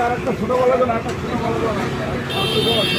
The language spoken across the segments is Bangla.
আরেকটা ছোট বলা যাবে একটা ছোট বলা যাবে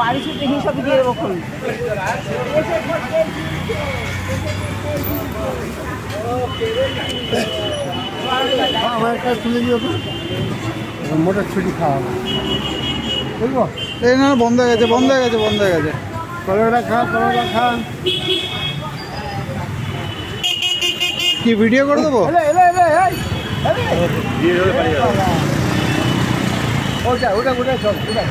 বাড়ি ছুটে হিসাব দিয়ে দেবো খুন আমার একটা তুলে দিও তো। মোটর ছুটি খাওয়া। বুঝব? এই না বন্ধ হয়ে গেছে বন্ধ হয়ে গেছে বন্ধ হয়ে গেছে। কলরা খা কলরা খা। কি ভিডিও করে দেবো? ওটা ওটা ওটা চল ওটা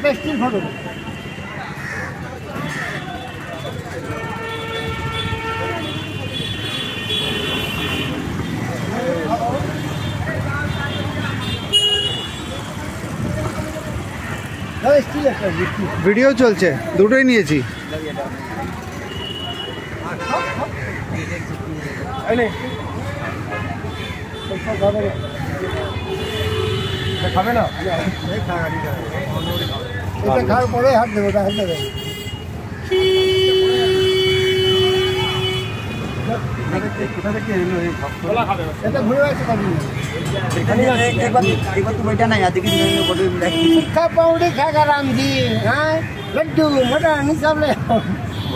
Até estive, Rodolfo. ভিডিও চলছে দুটোই নিয়েছি। খাবে না? খাওয়ার পরে হাত দেবো হাত দেবে। पाउडी खाएका राम्री लड्डु मटन हिसाबले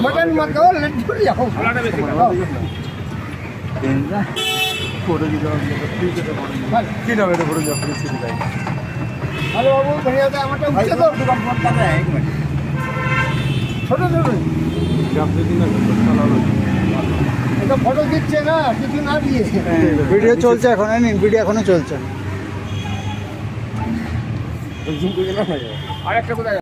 मटन मात्र लड्डु ल्याऊ फोटो किनभने फोटो हेलो बाबु भैया त आमा छोटो छोटो এটা ফটো দিচ্ছে না কিছু না দিয়ে। ভিডিও চলছে এখন নিন ভিডিও এখনও চলছে আর একটা কোথায়?